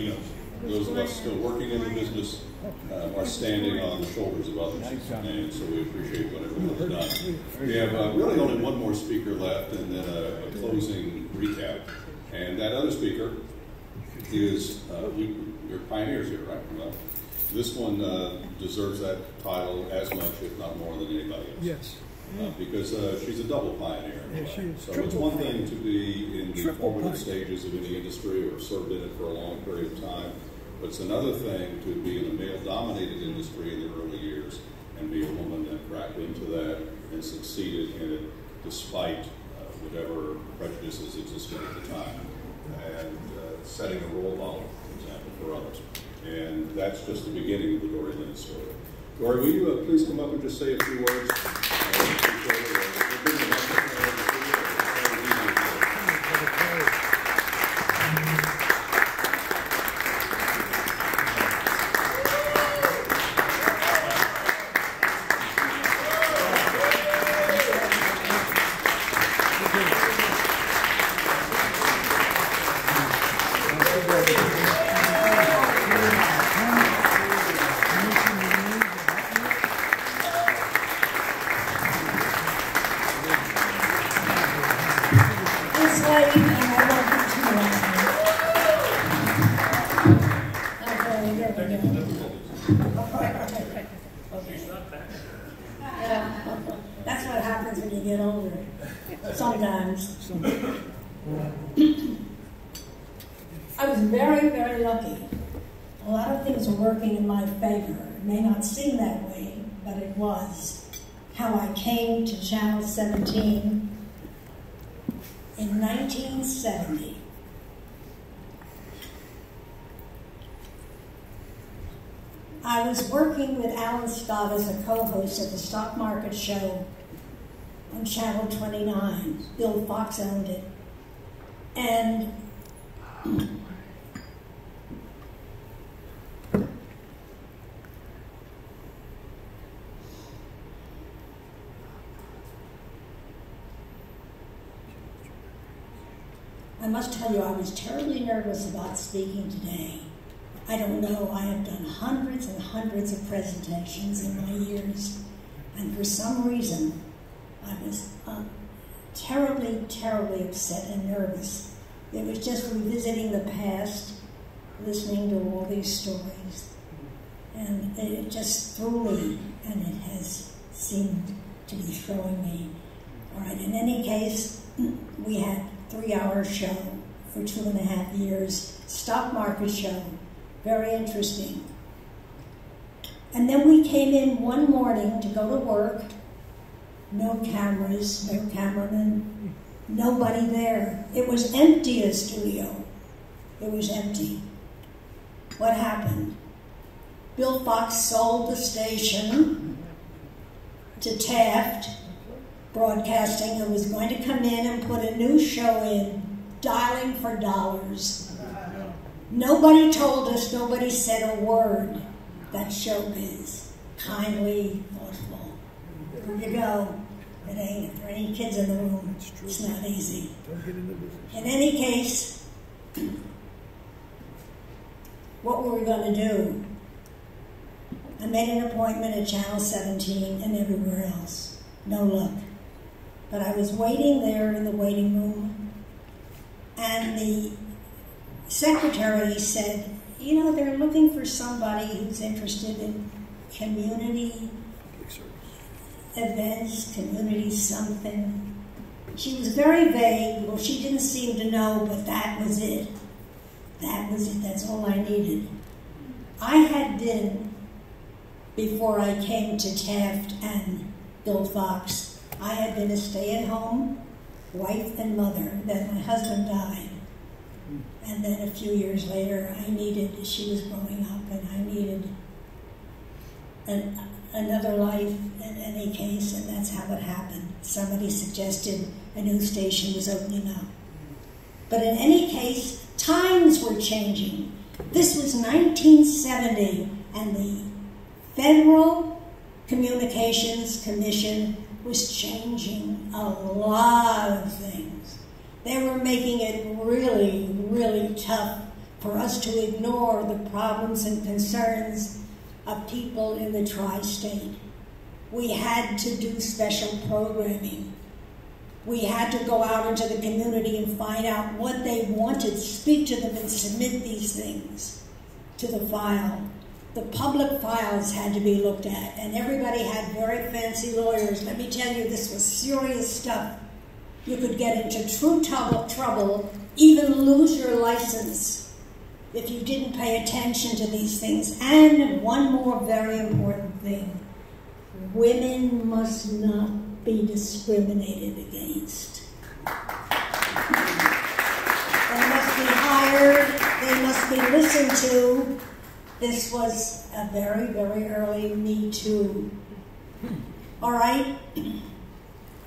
Those of us still working in the business uh, are standing on the shoulders of others, and so we appreciate what everyone has done. We have uh, really only one more speaker left, and then a, a closing recap. And that other speaker is uh, pioneers here, right? Well, this one uh, deserves that title as much, if not more, than anybody else. Yes. Uh, because uh, she's a double pioneer. In a Yeah, way. she is. So it's one thing to be in the formative stages of any industry or served in it for a long period of time, but it's another thing to be in a male-dominated industry in the early years and be a woman that cracked into that and succeeded in it despite uh, whatever prejudices existed at the time, and uh, setting a role model for example for others. And that's just the beginning of the Dory Lynn story. Dory, will you uh, please come up and just say a few words? Happens when you get older, sometimes. I was very, very lucky. A lot of things were working in my favor. It may not seem that way, but it was. How I came to Channel 17 in 1970. I was working with Alan Scott as a co-host at the stock market show Channel 29. Bill Fox owned it. And I must tell you, I was terribly nervous about speaking today. I don't know, I have done hundreds and hundreds of presentations in my years, and for some reason, I was uh, terribly, terribly upset and nervous. It was just revisiting the past, listening to all these stories, and it just threw me, and it has seemed to be throwing me. All right, in any case, we had three-hour show for two and a half years, stock market show, very interesting. And then we came in one morning to go to work, no cameras, no cameraman, nobody there. It was empty a studio. It was empty. What happened? Bill Fox sold the station to Taft Broadcasting, who was going to come in and put a new show in, dialing for dollars. Nobody told us, nobody said a word. That showbiz. Kindly, thoughtful. There you go. It ain't, if there are any kids in the room, it's not easy. Don't get into business. In any case, what were we going to do? I made an appointment at Channel 17 and everywhere else. No luck. But I was waiting there in the waiting room, and the secretary said, You know, they're looking for somebody who's interested in community. Events, community something. She was very vague. Well, she didn't seem to know, but that was it. That was it. That's all I needed. I had been, before I came to Taft and Bill Fox, I had been a stay at home wife and mother. Then my husband died. And then a few years later, I needed, she was growing up, and I needed an, another life in any case, and that's how it happened. Somebody suggested a new station was opening up. But in any case, times were changing. This was 1970, and the Federal Communications Commission was changing a lot of things. They were making it really, really tough for us to ignore the problems and concerns of people in the tri state. We had to do special programming. We had to go out into the community and find out what they wanted, speak to them, and submit these things to the file. The public files had to be looked at, and everybody had very fancy lawyers. Let me tell you, this was serious stuff. You could get into true trouble, even lose your license if you didn't pay attention to these things. And one more very important thing women must not be discriminated against. They must be hired, they must be listened to. This was a very, very early Me Too. All right?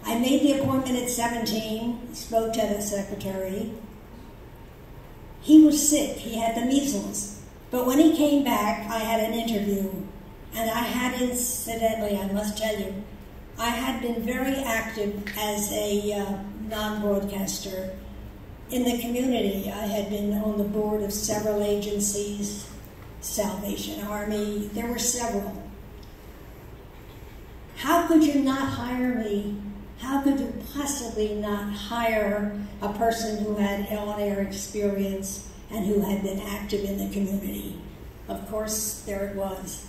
I made the appointment at 17, spoke to the secretary. He was sick, he had the measles. But when he came back, I had an interview. And I had, incidentally, I must tell you, I had been very active as a uh, non broadcaster in the community. I had been on the board of several agencies, Salvation Army, there were several. How could you not hire me how could you possibly not hire a person who had on air experience and who had been active in the community? Of course, there it was.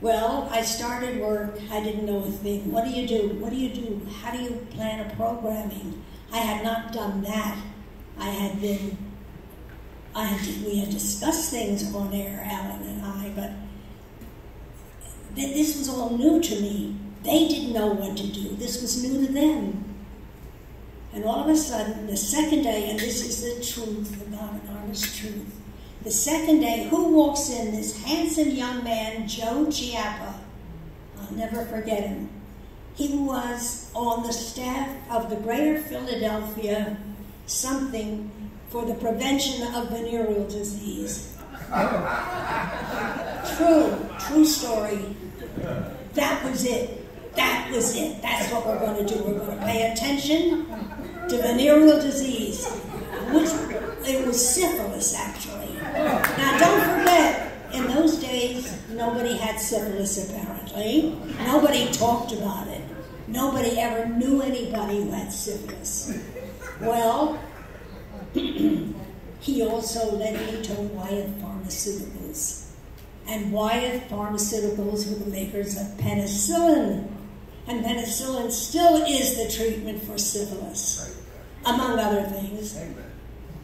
Well, I started work. I didn't know a thing. What do you do? What do you do? How do you plan a programming? I had not done that. I had been, I had, we had discussed things on air, Alan and I, but this was all new to me. They didn't know what to do. This was new to them. And all of a sudden, the second day, and this is the truth, the God honest truth. The second day, who walks in? This handsome young man, Joe Chiappa. I'll never forget him. He was on the staff of the Greater Philadelphia something for the prevention of venereal disease. true, true story. That was it. That was it. That's what we're going to do. We're going to pay attention to venereal disease, which it was syphilis actually. Now don't forget, in those days, nobody had syphilis apparently. Nobody talked about it. Nobody ever knew anybody who had syphilis. Well, he also led me to Wyeth Pharmaceuticals. And Wyeth Pharmaceuticals were the makers of penicillin and penicillin still is the treatment for syphilis, among other things.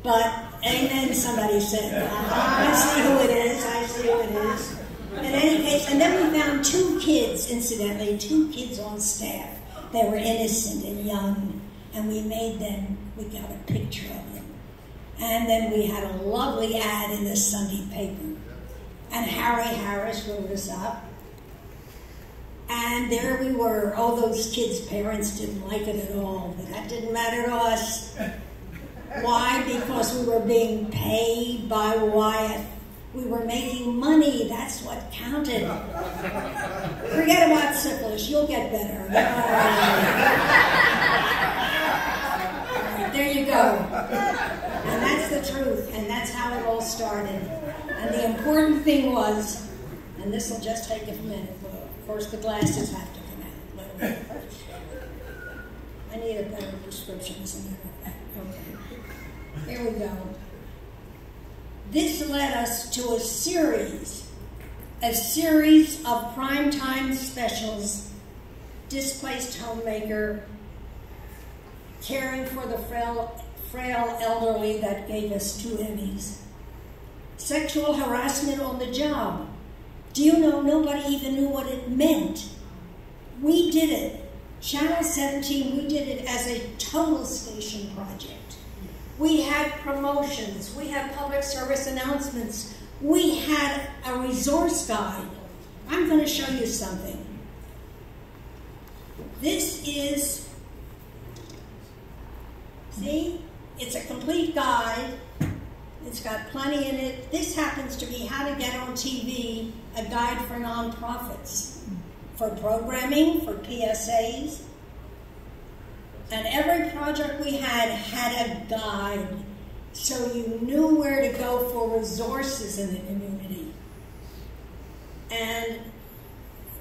But, amen, somebody said. I see who it is, I see who it is. In any case, and then we found two kids, incidentally, two kids on staff. They were innocent and young, and we made them, we got a picture of them. And then we had a lovely ad in the Sunday paper. And Harry Harris wrote us up and there we were. All those kids' parents didn't like it at all, but that didn't matter to us. Why? Because we were being paid by Wyeth. We were making money. That's what counted. Forget about syphilis. You'll get better. there you go. And that's the truth. And that's how it all started. And the important thing was, and this will just take a minute, of course, the glasses have to come out. I need a better fact. Okay. Here we go. This led us to a series, a series of primetime specials, displaced homemaker, caring for the frail, frail elderly that gave us two Emmys, sexual harassment on the job, do you know nobody even knew what it meant? We did it. Channel 17, we did it as a total station project. We had promotions, we had public service announcements, we had a resource guide. I'm going to show you something. This is, see, it's a complete guide it's got plenty in it. This happens to be how to get on TV, a guide for nonprofits, for programming, for PSAs. And every project we had had a guide so you knew where to go for resources in the community. And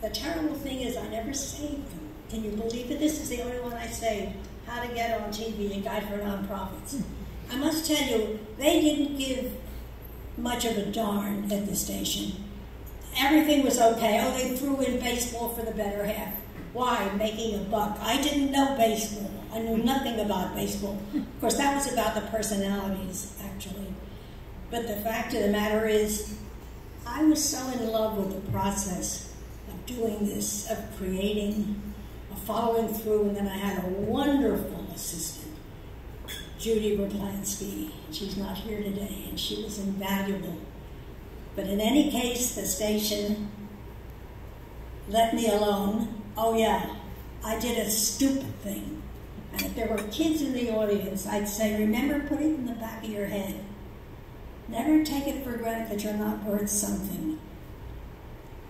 the terrible thing is, I never saved them. Can you believe it? This is the only one I saved. How to get on TV, a guide for nonprofits. I must tell you, they didn't give much of a darn at the station. Everything was okay. Oh, they threw in baseball for the better half. Why? Making a buck. I didn't know baseball. I knew nothing about baseball. Of course, that was about the personalities, actually. But the fact of the matter is, I was so in love with the process of doing this, of creating, of following through, and then I had a wonderful assistant, Judy Raplansky. She's not here today, and she was invaluable. But in any case, the station let me alone. Oh, yeah, I did a stupid thing. And if there were kids in the audience, I'd say, remember, put it in the back of your head. Never take it for granted that you're not worth something.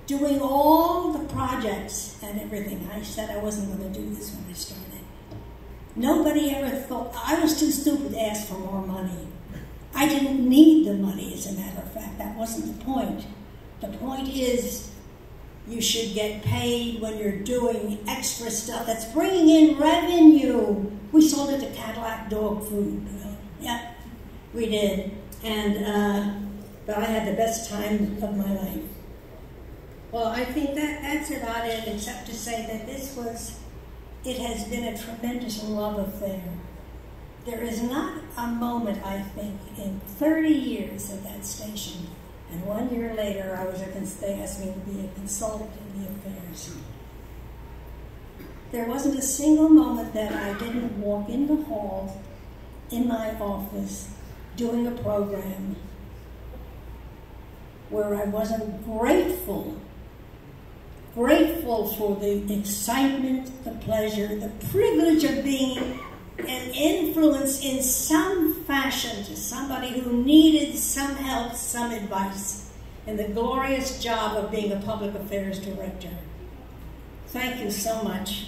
Doing all the projects and everything, I said I wasn't going to do this when I started. Nobody ever thought, I was too stupid to ask for more money. I didn't need the money, as a matter of fact. That wasn't the point. The point is, you should get paid when you're doing extra stuff that's bringing in revenue. We sold it to Cadillac Dog Food. Yeah, we did. And, uh, but I had the best time of my life. Well, I think that that's about it, except to say that this was, it has been a tremendous love affair. There is not a moment, I think, in 30 years at that station and one year later, I was a, they asked me to be a consultant in the affairs. There wasn't a single moment that I didn't walk in the hall in my office doing a program where I wasn't grateful, grateful for the excitement, the pleasure, the privilege of being an influence in some fashion to somebody who needed some help, some advice, in the glorious job of being a public affairs director. Thank you so much.